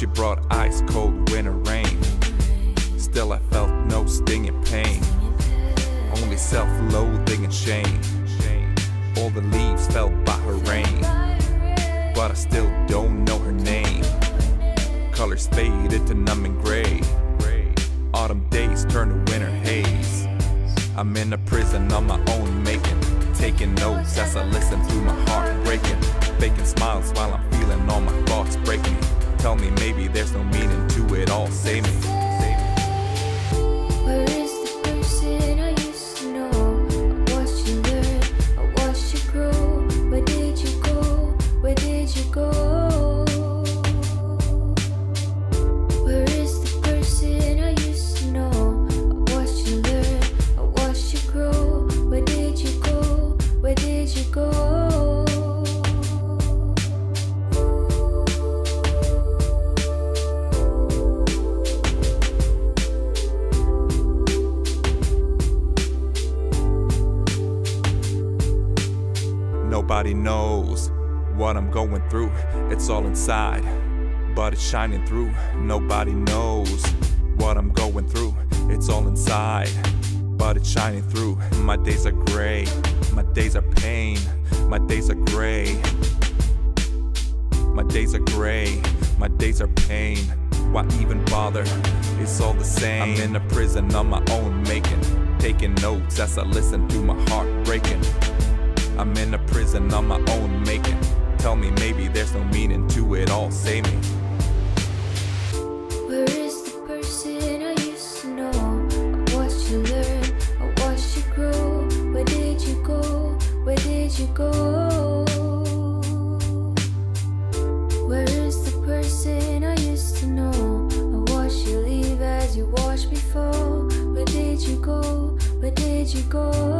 She brought ice cold winter rain. Still, I felt no stinging pain. Only self loathing and shame. All the leaves fell by her rain. But I still don't know her name. Colors faded to numbing gray. Autumn days turn to winter haze. I'm in a prison on my own making. Taking notes as I listen to my heart breaking. Faking smiles while I'm feeling all my Save me. Nobody knows what I'm going through. It's all inside, but it's shining through. Nobody knows what I'm going through. It's all inside, but it's shining through. My days are gray, my days are pain, my days are gray. My days are gray, my days are pain. Why even bother? It's all the same. I'm in a prison on my own making, taking notes as I listen to my heart breaking. I'm in a prison on my own making. Tell me maybe there's no meaning to it all, Save me. Where is the person I used to know? I watched you learn, I watched you grow. Where did you go? Where did you go? Where is the person I used to know? I watched you leave as you watched me fall. Where did you go? Where did you go?